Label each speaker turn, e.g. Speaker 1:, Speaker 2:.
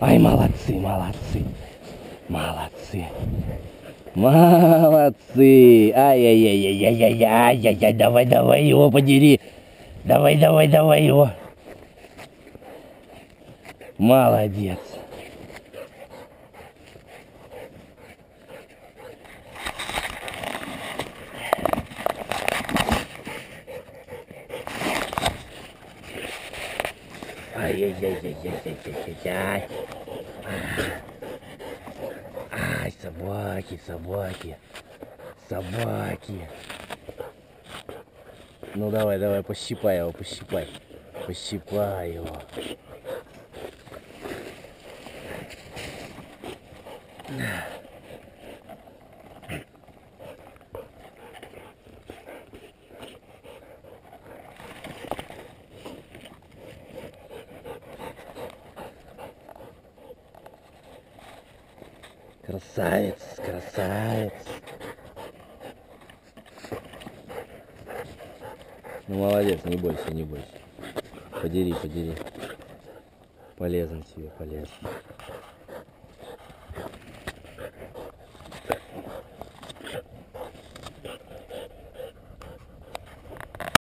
Speaker 1: Молодцы, молодцы. Молодцы. Молодцы. Ай-яй-яй-яй-яй-яй-яй-яй. Давай, давай его подери. Давай, давай, давай его. Молодец. Ай-яй-яй-яй-яй-яй-яй-яй. Ай, собаки, собаки. Собаки. Ну давай, давай, пощипай его, пощипай. Пощипай его. Красавец, красавец. Ну молодец, не бойся, не бойся. Подери, подери. Полезно тебе, полезно.